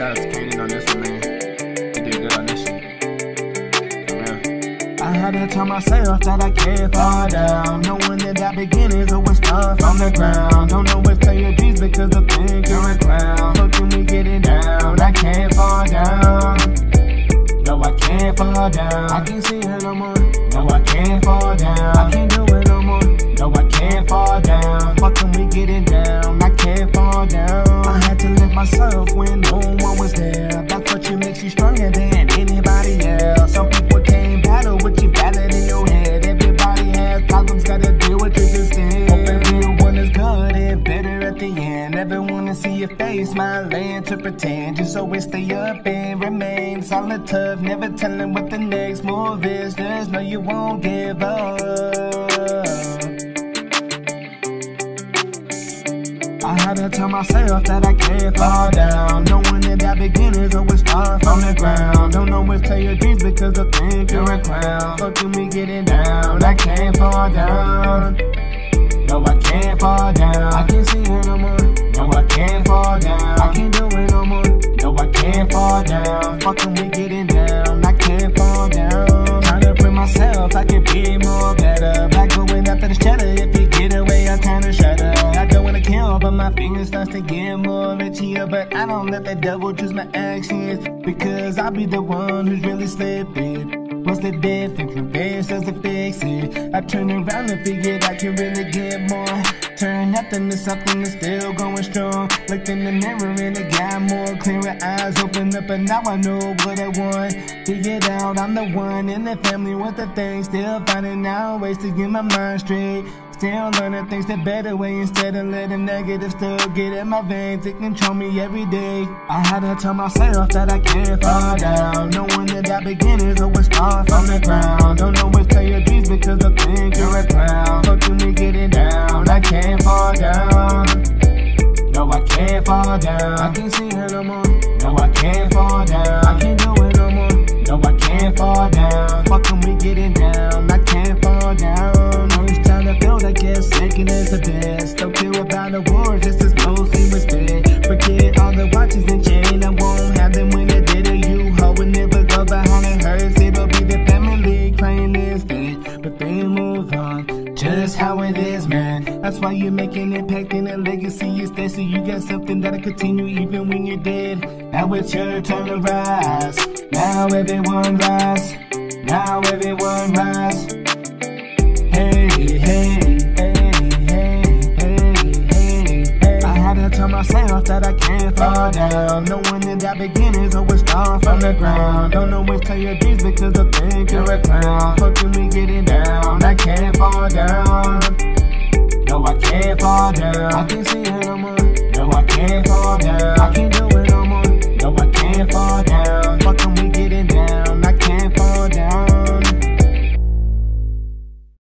shout out to Kanan on this one, man. He did good on this. I had to tell myself that I can't fall down. Knowing that that beginning's always start from the ground. Don't know always tell your dreams because think you're a clown. Fucking me getting down. I can't fall down. No, I can't fall down. I can't see it no more. No, I can't fall down. I can't do it no more. No, I can't fall down. Fucking me getting down. I can't fall down. I had to lift myself when your face, smiling to pretend. Just always stay up and remain solid tough. Never telling what the next move is. Just know you won't give up. I had to tell myself that I can't fall down. Knowing that that beginning's always start from the ground. Don't always tell your dreams because I think you're a clown. Fucking me getting down. I can't fall down. No, I can't fall down. I can't see it no more. No, I can't but my fingers starts to get more itchier. But I don't let the devil choose my actions because I'll be the one who's really slipping. What's the difference? Reverse doesn't fix it. I turn around and figured I can really get more. Turn nothing to something that's still going strong. Looked in the mirror and it got more clearer. Eyes open up and now I know what I want. Figured out I'm the one in the family with the things. Still finding out ways to get my mind straight. Still learning things the better way instead of letting negative stuff get in my veins. It control me every day. I had to tell myself that I can't fall down. Knowing that that beginning's always start from the ground. Don't always tell your dreams because I think you're a clown. Fucking me getting down. I can't fall down. No, I can't fall down. I can't see her no more. No, I can't fall down. I can't do it no more. No, I can't fall down. Fucking we getting down. I can't fall down. No, it's time to feel I guess second is the best. Don't care about the war, just as mostly respect. Forget all the watches and chain. I won't have them when they did it. You hoe will never go behind the hers. It'll be the family crying instead. But they move on. Just how it is, man. That's why you make an impact and a legacy is there. So you got something that'll continue even when you're dead. Now it's your turn to rise. Now everyone rise. Now everyone rise. Hey, hey, hey, hey, hey, hey. I had to tell myself that I can't fall down. Knowing that that beginning's always start from the ground. Don't always tell your dreams because I think you're a clown. Fucking me getting down. I can't fall down. No, I can't fall down. I can't see it no more. No, I can't fall down. I can't